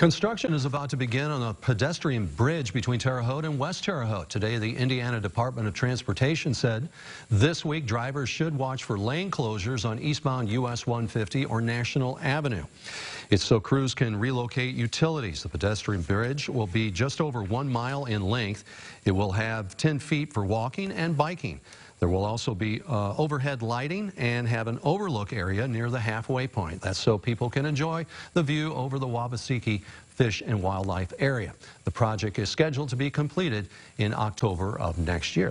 Construction is about to begin on a pedestrian bridge between Terre Haute and West Terre Haute. Today, the Indiana Department of Transportation said this week drivers should watch for lane closures on eastbound US 150 or National Avenue. It's so crews can relocate utilities. The pedestrian bridge will be just over one mile in length. It will have 10 feet for walking and biking. There will also be uh, overhead lighting and have an overlook area near the halfway point. That's so people can enjoy the view over the Wabashiki Fish and Wildlife Area. The project is scheduled to be completed in October of next year.